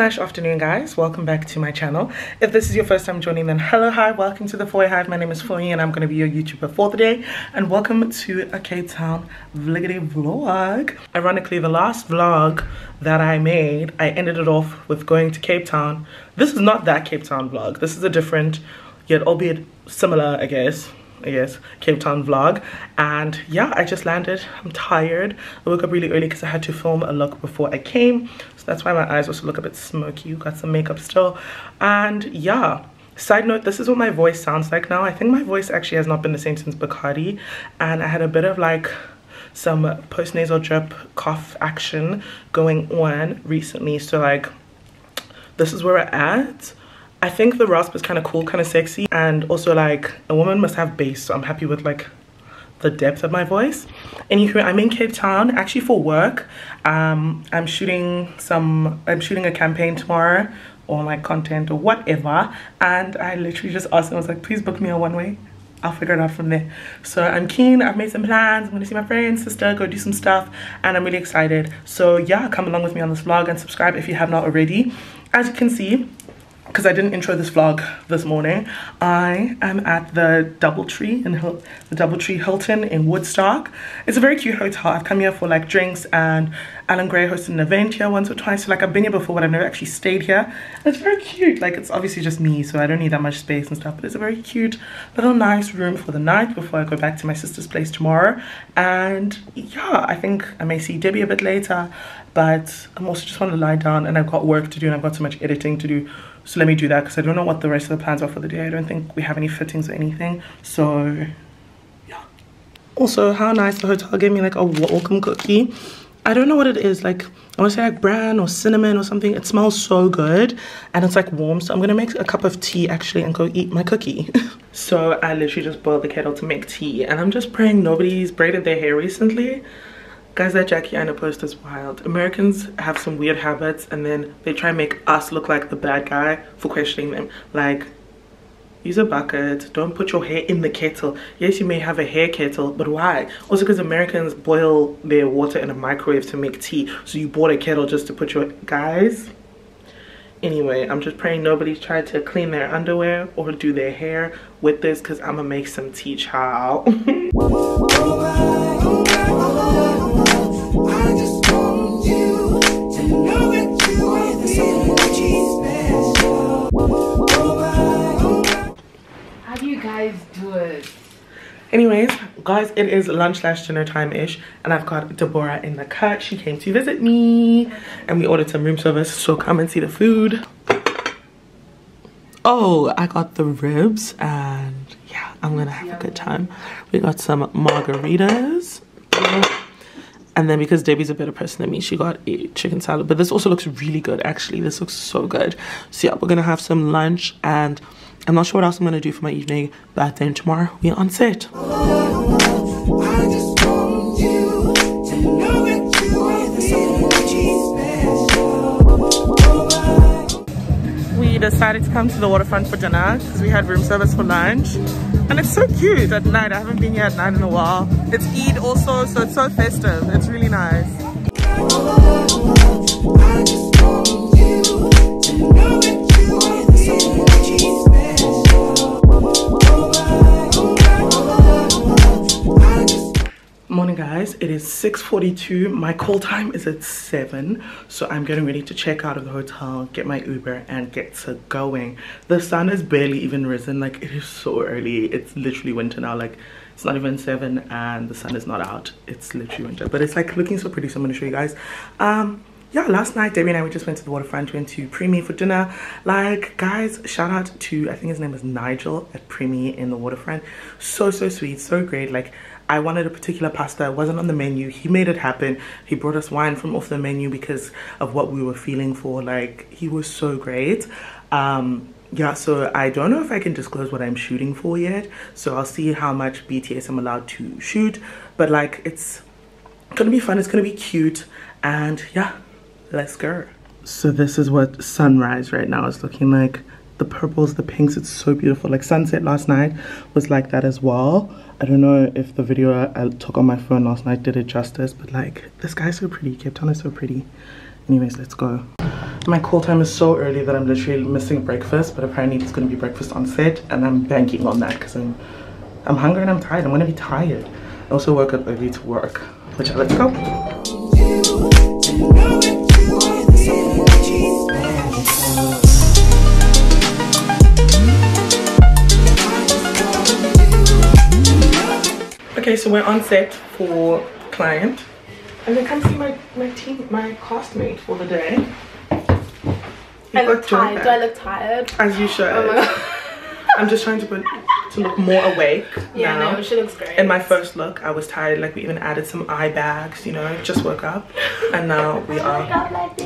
slash afternoon guys. Welcome back to my channel. If this is your first time joining then hello hi welcome to the Foy Hive. My name is Foy and I'm going to be your YouTuber for the day. And welcome to a Cape Town vloggity vlog. Ironically the last vlog that I made I ended it off with going to Cape Town. This is not that Cape Town vlog. This is a different yet albeit similar I guess I guess Cape Town vlog. And yeah I just landed. I'm tired. I woke up really early because I had to film a look before I came. So that's why my eyes also look a bit smoky. Got some makeup still. And yeah side note this is what my voice sounds like now. I think my voice actually has not been the same since Bacardi. And I had a bit of like some post-nasal drip cough action going on recently. So like this is where we're at I think the rasp is kind of cool, kind of sexy. And also like a woman must have bass. So I'm happy with like the depth of my voice. Anywho, I'm in Cape Town actually for work. Um, I'm shooting some, I'm shooting a campaign tomorrow or like content or whatever. And I literally just asked them, I was like, please book me a one way. I'll figure it out from there. So I'm keen, I've made some plans, I'm gonna see my friends, sister, go do some stuff, and I'm really excited. So yeah, come along with me on this vlog and subscribe if you have not already. As you can see, because I didn't intro this vlog this morning, I am at the Doubletree in Hil the Doubletree Hilton in Woodstock. It's a very cute hotel. I've come here for like drinks and Allan Gray hosted an event here once or twice. So like I've been here before, but I've never actually stayed here. And it's very cute. Like it's obviously just me, so I don't need that much space and stuff. But it's a very cute little nice room for the night before I go back to my sister's place tomorrow. And yeah, I think I may see Debbie a bit later, but I'm also just want to lie down and I've got work to do and I've got so much editing to do so let me do that because I don't know what the rest of the plans are for the day. I don't think we have any fittings or anything. So yeah. Also, how nice the hotel gave me like a welcome cookie. I don't know what it is. Like, I want to say like bran or cinnamon or something. It smells so good and it's like warm. So I'm to make a cup of tea actually and go eat my cookie. so I literally just boiled the kettle to make tea and I'm just praying nobody's braided their hair recently guys that jackie aina post is wild. Americans have some weird habits and then they try and make us look like the bad guy for questioning them. Like use a bucket. Don't put your hair in the kettle. Yes you may have a hair kettle but why? Also because americans boil their water in a microwave to make tea. So you bought a kettle just to put your guys? Anyway i'm just praying nobody's tried to clean their underwear or do their hair with this because i'm gonna make some tea child anyways guys it is lunch slash dinner time ish and i've got deborah in the cut she came to visit me and we ordered some room service so come and see the food oh i got the ribs and yeah i'm gonna have a good time we got some margaritas and then because Debbie's a better person than me, she got a chicken salad. But this also looks really good, actually. This looks so good. So yeah, we're gonna have some lunch and I'm not sure what else I'm gonna do for my evening, but then tomorrow we're on set. We decided to come to the waterfront for dinner because we had room service for lunch. And it's so cute at night. I haven't been here at night in a while. It's Eid also, so it's so festive. It's really nice. Guys it is 6:42. my call time is at 7 so i'm getting ready to check out of the hotel get my uber and get to going. The sun is barely even risen. Like it is so early. It's literally winter now. Like it's not even 7 and the sun is not out. It's literally winter. But it's like looking so pretty so i'm gonna show you guys. Um yeah last night debbie and i we just went to the waterfront. Went to Primi for dinner. Like guys shout out to i think his name is nigel at Primi in the waterfront. So so sweet so great. Like I wanted a particular pasta. It wasn't on the menu. He made it happen. He brought us wine from off the menu because of what we were feeling for. Like, he was so great. Um, yeah, so I don't know if I can disclose what I'm shooting for yet. So I'll see how much BTS I'm allowed to shoot. But like, it's gonna be fun. It's gonna be cute. And yeah, let's go. So this is what sunrise right now is looking like the purples the pinks it's so beautiful like sunset last night was like that as well i don't know if the video i took on my phone last night did it justice but like this guy's so pretty cape town is so pretty anyways let's go My call time is so early that I'm literally missing breakfast, but apparently it's gonna be breakfast on set, and I'm banking on that because I'm, I'm hungry and I'm tired. I'm gonna be tired. I also woke up early to work. Which let's go. Okay, so we're on set for client. And then come see my, my team, my castmate for the day. I look tired. Do I look tired? As you should. Oh I'm just trying to put to look more awake. Yeah, now. no, she looks great. In my first look, I was tired. Like we even added some eye bags. You know, just woke up, and now we are. Like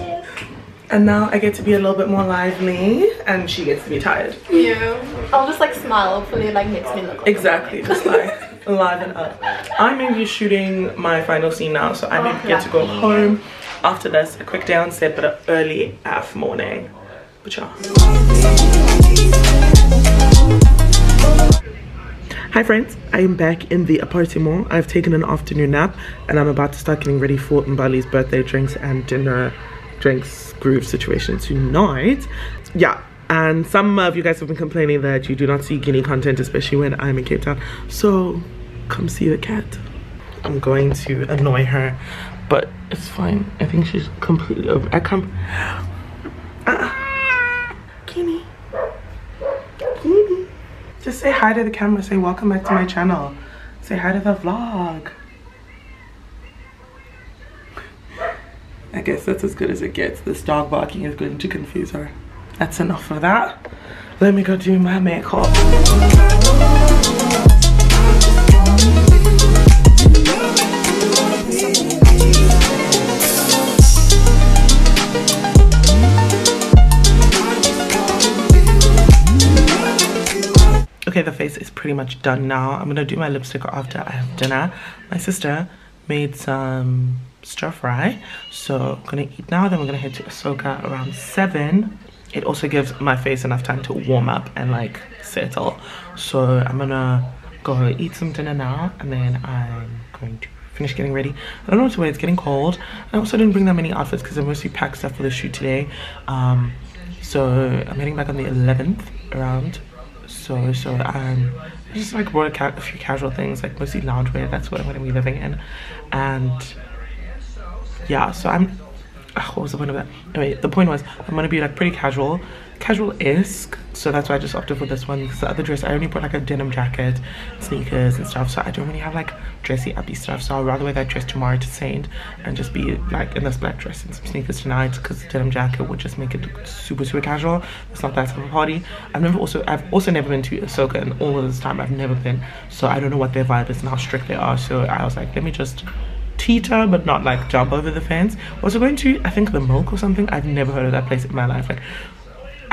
and now I get to be a little bit more lively, and she gets to be tired. Yeah. I'll just like smile. Hopefully, like makes me look. Exactly, just like. Liven up. I'm maybe shooting my final scene now, so I may oh, get to go home after this. A quick day on set, but an early af morning. But yeah. Hi friends, I am back in the apartment. I've taken an afternoon nap and I'm about to start getting ready for Mbali's birthday drinks and dinner drinks groove situation tonight. Yeah, and some of you guys have been complaining that you do not see guinea content especially when i'm in cape town so come see the cat. I'm going to annoy her but it's fine. I think she's completely over. I come. Ah. Kimmy. guinea. Just say hi to the camera. Say welcome back to my channel. Say hi to the vlog. I guess that's as good as it gets. This dog barking is going to confuse her. That's enough of that. Let me go do my makeup the face is pretty much done now. I'm gonna do my lipstick after i have dinner. My sister made some stir fry so i'm gonna eat now. Then we're gonna head to Asoka around seven. It also gives my face enough time to warm up and like settle. So i'm gonna go eat some dinner now and then i'm going to finish getting ready. I don't know what to wear it's getting cold. I also didn't bring that many outfits because i mostly packed stuff for the shoot today. Um, so i'm heading back on the 11th around so so um I just like brought a, a few casual things like mostly loungewear that's what i'm going to be living in and yeah so i'm what was the point of that? Anyway, the point was I'm gonna be like pretty casual, casual-esque. So that's why I just opted for this one. Because the other dress, I only put like a denim jacket, sneakers and stuff. So I don't really have like dressy, uppy stuff. So I'll rather wear that dress tomorrow to Saint and just be like in this black dress and some sneakers tonight. Because the denim jacket would just make it super, super casual. It's not that type of party. I've never also, I've also never been to Asoka and all of this time I've never been. So I don't know what their vibe is and how strict they are. So I was like, let me just teeter but not like jump over the fence also going to i think the milk or something i've never heard of that place in my life like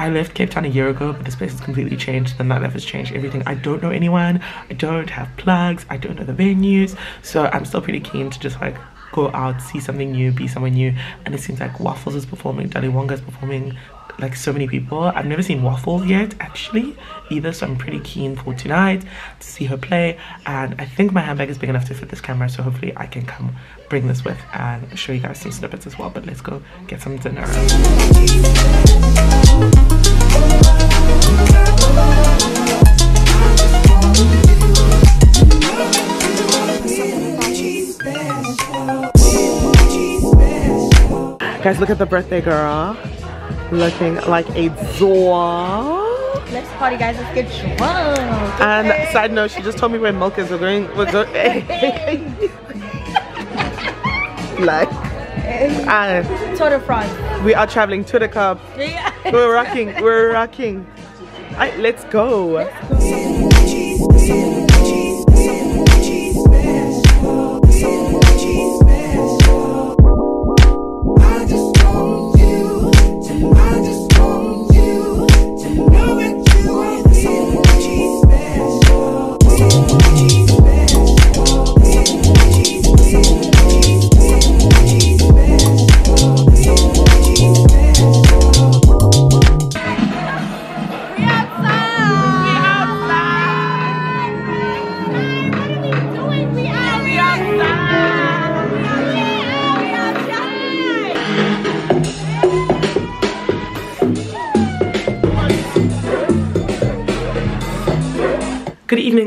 I left Cape Town a year ago, but this place has completely changed. The nightlife has changed everything. I don't know anyone. I don't have plugs. I don't know the venues. So I'm still pretty keen to just like go out, see something new, be somewhere new. And it seems like Waffles is performing, Dali Wonga is performing, like so many people. I've never seen Waffle yet actually either so I'm pretty keen for tonight to see her play and I think my handbag is big enough to fit this camera so hopefully I can come bring this with and show you guys some snippets as well but let's go get some dinner. Guys, look at the birthday girl looking like a doll. Let's party, guys. Let's get drunk. And side note, she just told me where milk is. We're going. We're going. like. Uh, Tour de France. We are traveling to the cup. Yeah. We're rocking. We're rocking. Right, let's go. Let's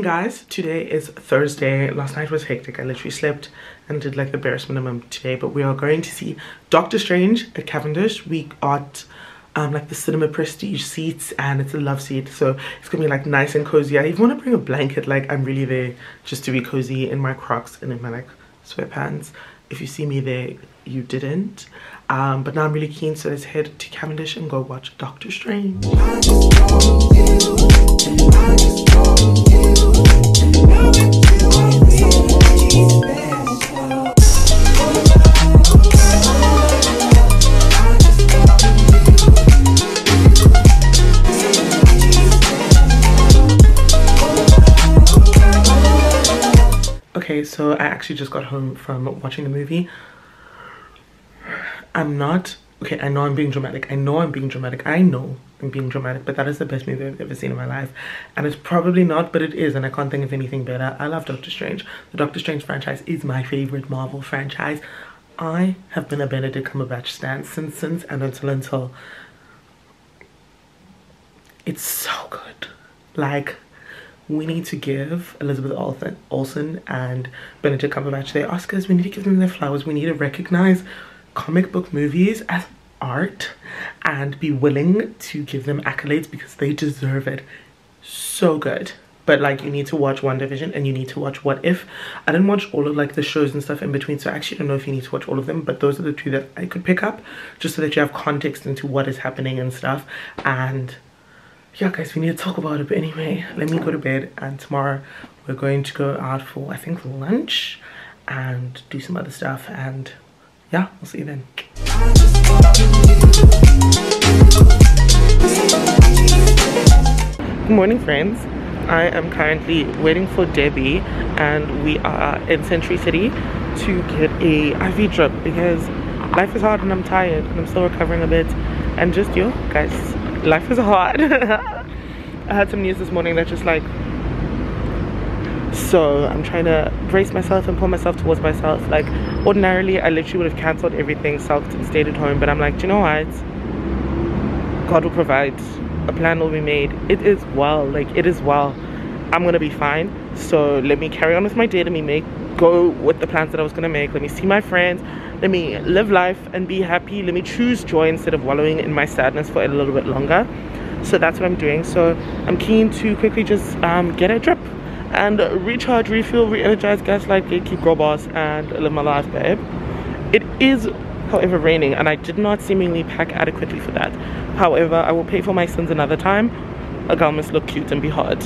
guys. Today is Thursday. Last night was hectic. I literally slept and did like the barest minimum today. But we are going to see Doctor Strange at Cavendish. We got um, like the cinema prestige seats and it's a love seat. So it's gonna be like nice and cozy. I even want to bring a blanket. Like I'm really there just to be cozy in my crocs and in my like sweatpants. If you see me there, you didn't. Um, but now I'm really keen. So let's head to Cavendish and go watch Doctor Strange. So I actually just got home from watching the movie. I'm not okay i know i'm being dramatic. I know i'm being dramatic. I know i'm being dramatic but that is the best movie i've ever seen in my life. And it's probably not but it is and i can't think of anything better. I love doctor strange. The doctor strange franchise is my favorite marvel franchise. I have been a benedict cumberbatch stan since since and until until. It's so good. Like we need to give Elizabeth Olsen and Benedict Cumberbatch their Oscars. We need to give them their flowers. We need to recognize comic book movies as art and be willing to give them accolades because they deserve it so good but like you need to watch WandaVision and you need to watch what if i didn't watch all of like the shows and stuff in between so i actually don't know if you need to watch all of them but those are the two that i could pick up just so that you have context into what is happening and stuff and yeah guys we need to talk about it but anyway let me go to bed and tomorrow we're going to go out for i think lunch and do some other stuff and yeah, we'll see you then. Good morning, friends. I am currently waiting for Debbie and we are in Century City to get a IV drip because life is hard and I'm tired and I'm still recovering a bit and just you guys life is hard. I had some news this morning that just like so i'm trying to brace myself and pull myself towards myself. Like ordinarily i literally would have cancelled everything sulked and stayed at home but i'm like do you know what? God will provide. A plan will be made. It is well. Like it is well. I'm gonna be fine. So let me carry on with my day. Let me make go with the plans that i was gonna make let me see my friends let me live life and be happy let me choose joy instead of wallowing in my sadness for a little bit longer so that's what i'm doing so i'm keen to quickly just um, get a drip and recharge, refuel, re-energize, gaslight, gatekeep, girl boss, and live my life, babe. It is, however, raining, and I did not seemingly pack adequately for that. However, I will pay for my sins another time. A girl must look cute and be hot.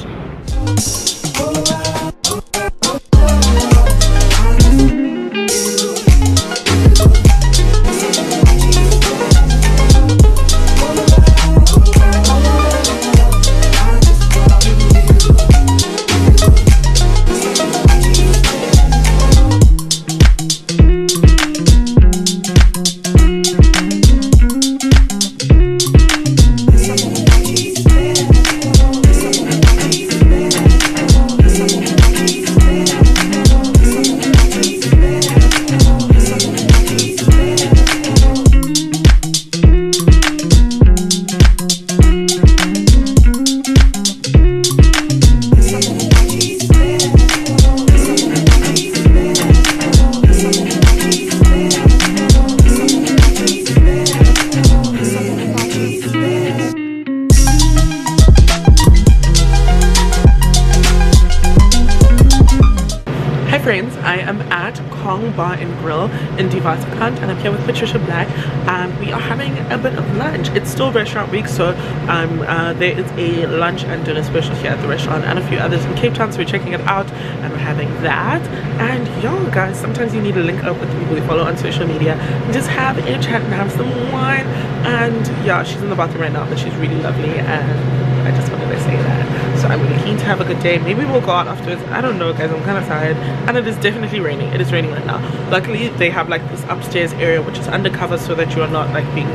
Still restaurant week so um, uh, there is a lunch and dinner special here at the restaurant and a few others in Cape Town so we're checking it out and we're having that. And yo guys sometimes you need to link up with the people you follow on social media and just have a chat and have some wine. And yeah she's in the bathroom right now but she's really lovely and I just wanted to say that. So i'm really keen to have a good day. Maybe we'll go out afterwards. I don't know guys. I'm kind of tired. And it is definitely raining. It is raining right now. Luckily they have like this upstairs area which is undercover so that you are not like being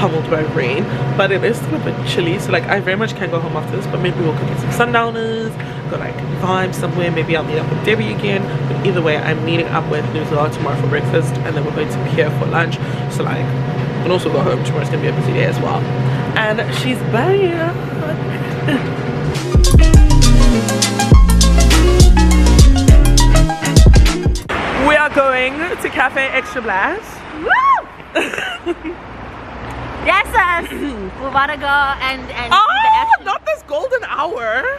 pummeled by rain but it is still a bit chilly so like i very much can go home after this but maybe we'll go get some sundowners go like vibe somewhere maybe i'll meet up with debbie again but either way i'm meeting up with Nuzula tomorrow for breakfast and then we're going to Pier for lunch so like and also go home tomorrow's gonna be a busy day as well. And she's back We are going to Cafe Extra Black. Yes, us. We're about to go and and oh, not this golden hour.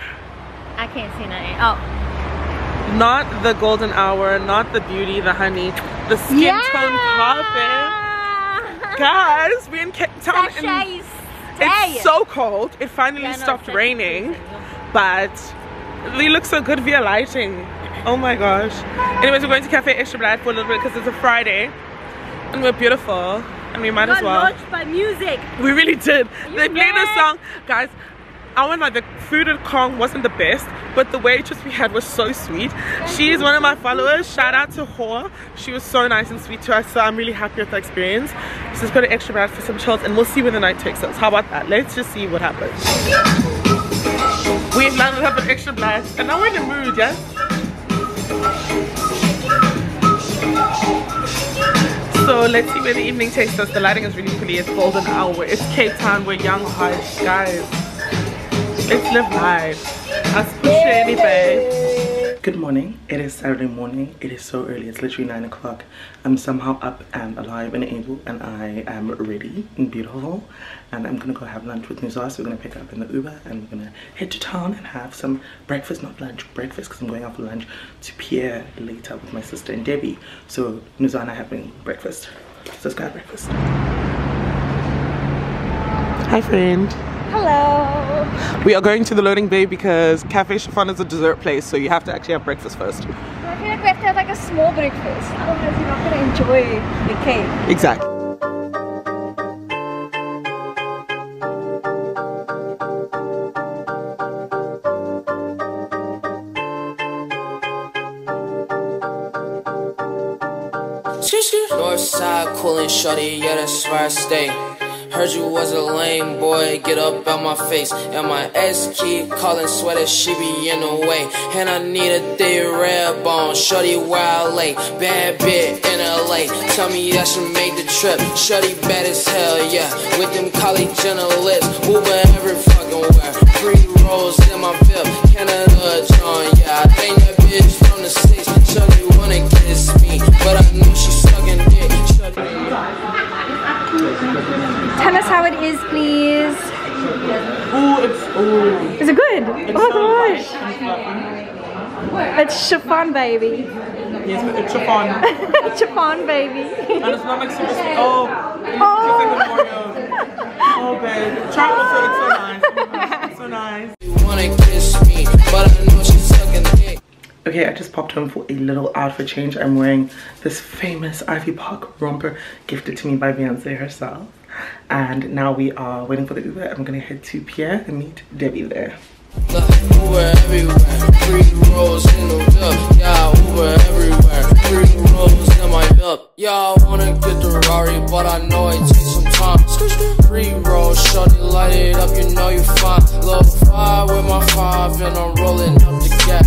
I can't see nothing. Oh. Not the golden hour, not the beauty, the honey, the skin yeah. tone carpet. Guys, we're in Cape Town. And it's so cold. It finally yeah, no, stopped raining. But we look so good via lighting. Oh my gosh. Anyways, we're going to Cafe Extra for a little bit because it's a Friday. And we're beautiful. And we might as well. by music. We really did. You they played a song. Guys, I went like the food at Kong wasn't the best, but the waitress we had was so sweet. She's one of my followers. Shout out to her. She was so nice and sweet to us, so I'm really happy with the experience. So let's go to Extra Black for some chills and we'll see where the night takes us. How about that? Let's just see what happens. We've landed up at Extra Blast, and now we're in the mood, yes? So let's see where the evening takes us. The lighting is really pretty. It's golden hour. It's Cape Town. We're young, hot guys. Let's live life. As babe. Good morning. It is Saturday morning. It is so early. It's literally 9 o'clock. I'm somehow up and alive and able and I am ready and beautiful. And I'm to go have lunch with Nuzhah. So we're to pick up in the Uber and we're to head to town and have some breakfast. Not lunch, breakfast because I'm going out for lunch to Pier later with my sister and Debbie. So I having breakfast. So let's go have breakfast. Hi friend. Hello. We are going to the loading bay because Cafe Chiffon is a dessert place, so you have to actually have breakfast first. I feel like we have to have like a small breakfast, otherwise you're not going to enjoy the cake. Exactly. Northside cooling shorty, yeah that's where I stay Heard you was a lame boy, get up out my face. And my ex keep calling, sweater, she be in the way. And I need a thick red bone, shorty where I lay. Bad bit in LA, tell me I should make the trip. Shorty bad as hell, yeah. With them college journalists, Uber every fucking where. Three rolls in my bib, Canada John, yeah. I think that bitch from the States, shorty wanna kiss me. But I know she's sucking dick. Tell us how it is, please. Oh, it's oh. Is it good? It's oh my gosh. It's chiffon, baby. Yes, but it's chiffon. chiffon, baby. And it's not like super sweet. Oh, oh. Oh, babe. Chocolate, it's so nice. It's so nice. You wanna kiss me, but I know she's sucking dick. Okay, I just popped home for a little outfit change. I'm wearing this famous Ivy Park romper gifted to me by Beyonce herself and now we are waiting for the Uber. I'm gonna head to Pier and meet Debbie there. Light it up, you know you fine. With my five, and I'm rolling up the gap.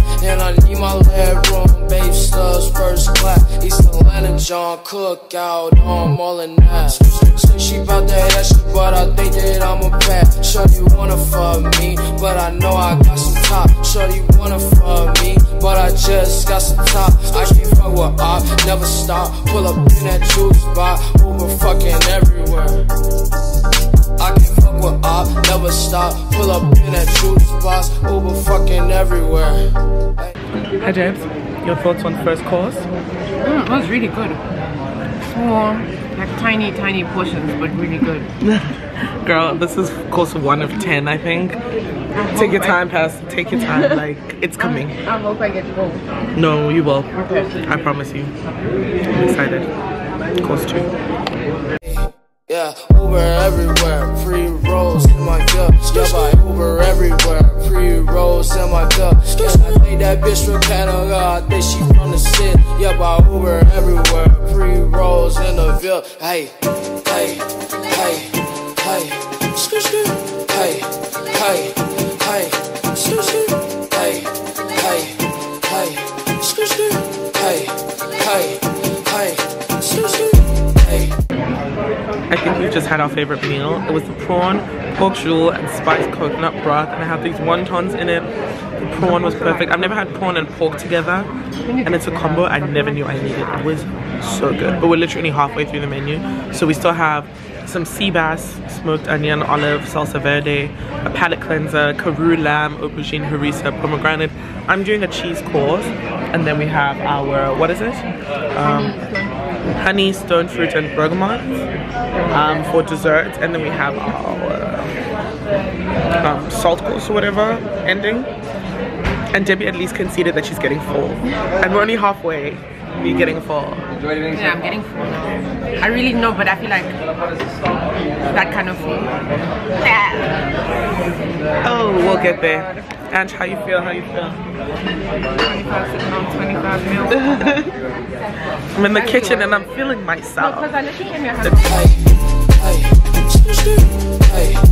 John Cook out on Mullen Nash. Say she bout that ass, but I think that I'm a bad. Shorty wanna fuck me, but I know I got some top. Shorty wanna fuck me, but I just got some top. I can't fuck with op, never stop. Pull up in that juice spot, Uber fucking everywhere. I can fuck with op, never stop. Pull up in that juice spot, Uber fucking everywhere. Hi James, your thoughts on first course? Mm, it was really good. Small, like tiny, tiny portions, but really good. Girl, this is course one of ten, I think. I take your time, pass. Take your time. Like it's coming. I hope I get full. No, you will. Okay. I promise you. I'm excited. Course two. Yeah, Uber everywhere, free rolls in my cup. Yeah, by Uber everywhere, free rolls in my cup. Yeah, I think that bitch from Canada, I think she from the city. Yeah, by Uber everywhere, free rolls in the Ville. Hey, hey, hey, hey, hey, hey, hey, I think we've just had our favorite meal. It was the prawn, pork jowl, and spiced coconut broth. And I have these wontons in it. The prawn was perfect. I've never had prawn and pork together. And it's a combo I never knew I needed. It was so good. But we're literally halfway through the menu. So we still have some sea bass, smoked onion, olive, salsa verde, a palate cleanser, karoo lamb, aubergine, harissa, pomegranate. I'm doing a cheese course. And then we have our, what is it? Um, honey, stone fruit, and bergamot um, for dessert. And then we have our um, salt course or whatever ending. And Debbie at least conceded that she's getting full. And we're only halfway. Me getting full. Yeah, I'm getting full now. I really know, but I feel like that kind of full. Yeah. Oh, we'll get there. And how you feel? How you feel? 25 sitting on 25 mil. I'm in the kitchen and I'm feeling myself. Because I literally came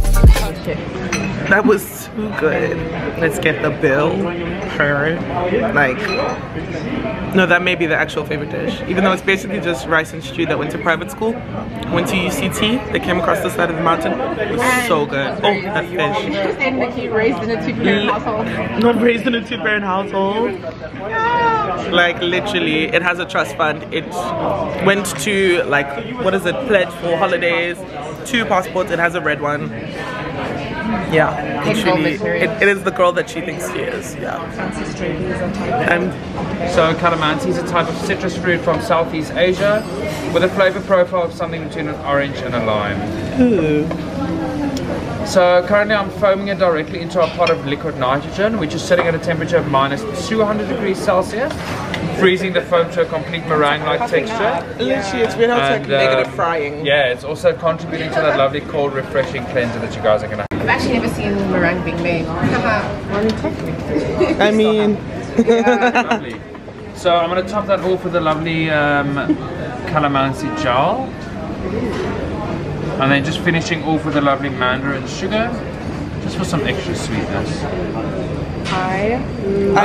here. That was too good. Let's get the bill. Her. Like, no, that may be the actual favorite dish. Even though it's basically just rice and stew that went to private school. Went to UCT. They came across the side of the mountain. It was so good. Oh, that fish. Saying that you raised in a two-parent household. Not raised in a two-parent household. Like literally, it has a trust fund. It went to like what is it? Plett for holidays. Two passports. It has a red one. Yeah, girl it, it is the girl that she thinks she is. Yeah. And So calamansi is a type of citrus fruit from Southeast Asia with a flavor profile of something between an orange and a lime. Ooh. So currently I'm foaming it directly into a pot of liquid nitrogen which is sitting at a temperature of minus 200 degrees Celsius, freezing the foam to a complete meringue-like texture. literally, it's how it's like And, uh, negative frying. Yeah, it's also contributing to that lovely cold refreshing cleanser that you guys are gonna I've actually never seen meringue being made. I mean, Lovely. So I'm going to top that off with a lovely um, calamansi gel. And then just finishing off with a lovely mandarin sugar, just for some extra sweetness. I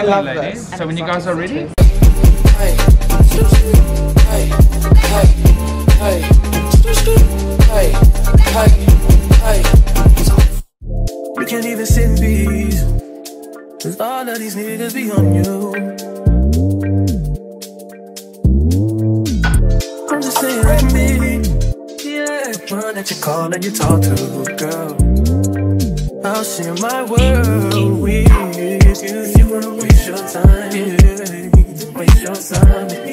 Lovely, love ladies. this. So when you guys are ready, can't even sit in peace. Cause all of these niggas be on you. I'm just saying, like me. Yeah, one that you call and you talk to, girl. I'll share my world with you. If you wanna waste your time, yeah. Waste your time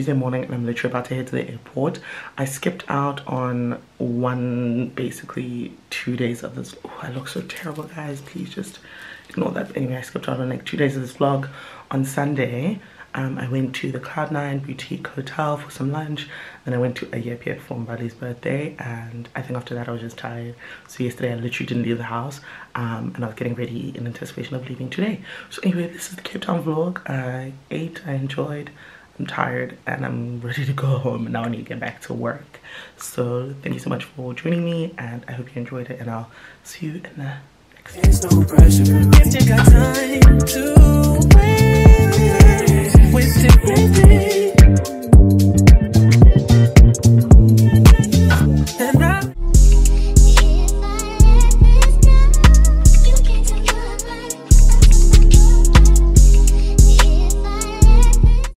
Tuesday morning and I'm literally about to head to the airport. I skipped out on one, basically two days of this. Oh, I look so terrible guys, please just ignore that. Anyway, I skipped out on like two days of this vlog. On Sunday, um, I went to the Cloud9 Boutique Hotel for some lunch. Then I went to a Ayepia for Mbali's birthday and I think after that I was just tired. So yesterday I literally didn't leave the house um, and I was getting ready in anticipation of leaving today. So anyway, this is the Cape Town vlog. I ate, I enjoyed, I'm tired and I'm ready to go home. Now I need to get back to work. So thank you so much for joining me and I hope you enjoyed it and I'll see you in the next no pressure if you got time to.